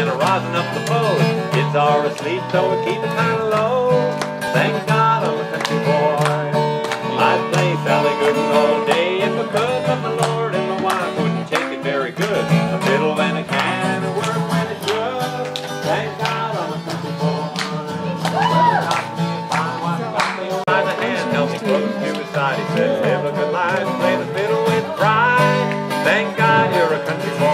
and a rosin up the boat. Kids are asleep, so we keep it kind of low. Thank God I'm a country boy. I'd play Sally Gooden all day if I could, but my lord and my wife wouldn't take it very good. A fiddle and a can of work when it's should. Thank God I'm a country boy. By the hand, held me close to his side. He said, live a good life, play the fiddle with pride. Thank God you're a country boy.